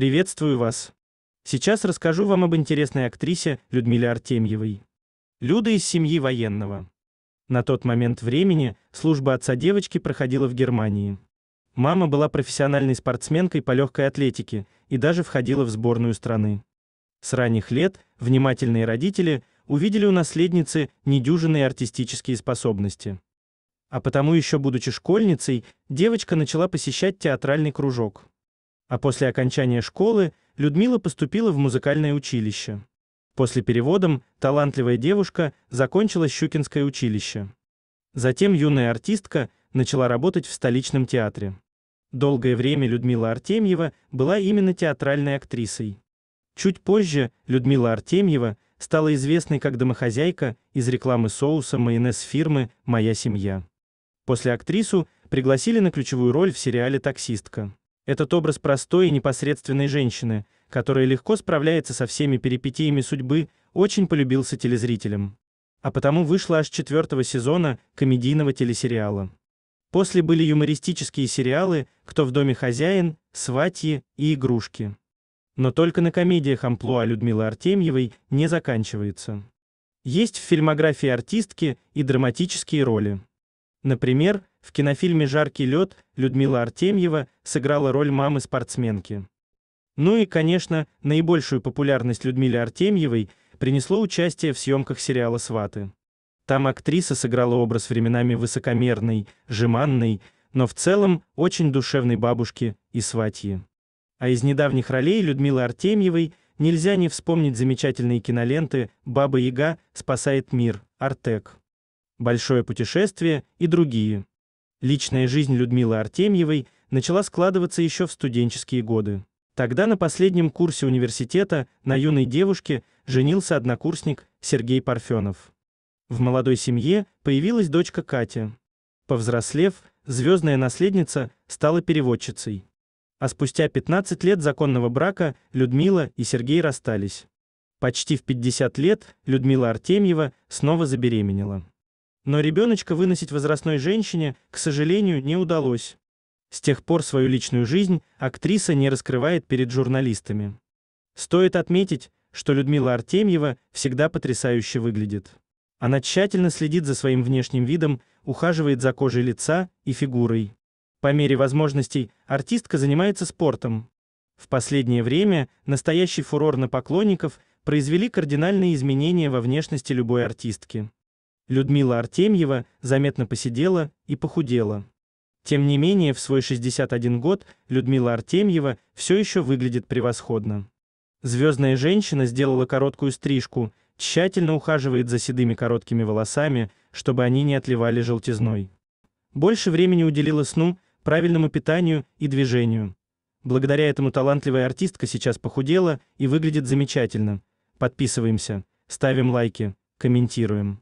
Приветствую вас. Сейчас расскажу вам об интересной актрисе Людмиле Артемьевой. Люда из семьи военного. На тот момент времени служба отца девочки проходила в Германии. Мама была профессиональной спортсменкой по легкой атлетике и даже входила в сборную страны. С ранних лет внимательные родители увидели у наследницы недюжинные артистические способности. А потому еще будучи школьницей, девочка начала посещать театральный кружок. А после окончания школы Людмила поступила в музыкальное училище. После переводом талантливая девушка закончила Щукинское училище. Затем юная артистка начала работать в столичном театре. Долгое время Людмила Артемьева была именно театральной актрисой. Чуть позже Людмила Артемьева стала известной как домохозяйка из рекламы соуса майонез фирмы «Моя семья». После актрису пригласили на ключевую роль в сериале «Таксистка». Этот образ простой и непосредственной женщины, которая легко справляется со всеми перипетиями судьбы, очень полюбился телезрителям. А потому вышла аж четвертого сезона комедийного телесериала. После были юмористические сериалы «Кто в доме хозяин», «Сватьи» и «Игрушки». Но только на комедиях амплуа Людмилы Артемьевой не заканчивается. Есть в фильмографии артистки и драматические роли. Например, в кинофильме «Жаркий лед» Людмила Артемьева сыграла роль мамы-спортсменки. Ну и, конечно, наибольшую популярность Людмиле Артемьевой принесло участие в съемках сериала «Сваты». Там актриса сыграла образ временами высокомерной, жеманной, но в целом очень душевной бабушки и сватьи. А из недавних ролей Людмилы Артемьевой нельзя не вспомнить замечательные киноленты «Баба Яга спасает мир», «Артек», «Большое путешествие» и другие. Личная жизнь Людмилы Артемьевой начала складываться еще в студенческие годы. Тогда на последнем курсе университета на юной девушке женился однокурсник Сергей Парфенов. В молодой семье появилась дочка Катя. Повзрослев, звездная наследница стала переводчицей. А спустя 15 лет законного брака Людмила и Сергей расстались. Почти в 50 лет Людмила Артемьева снова забеременела. Но ребеночка выносить возрастной женщине, к сожалению, не удалось. С тех пор свою личную жизнь актриса не раскрывает перед журналистами. Стоит отметить, что Людмила Артемьева всегда потрясающе выглядит. Она тщательно следит за своим внешним видом, ухаживает за кожей лица и фигурой. По мере возможностей артистка занимается спортом. В последнее время настоящий фурор на поклонников произвели кардинальные изменения во внешности любой артистки. Людмила Артемьева заметно посидела и похудела. Тем не менее, в свой 61 год Людмила Артемьева все еще выглядит превосходно. Звездная женщина сделала короткую стрижку, тщательно ухаживает за седыми короткими волосами, чтобы они не отливали желтизной. Больше времени уделила сну, правильному питанию и движению. Благодаря этому талантливая артистка сейчас похудела и выглядит замечательно. Подписываемся, ставим лайки, комментируем.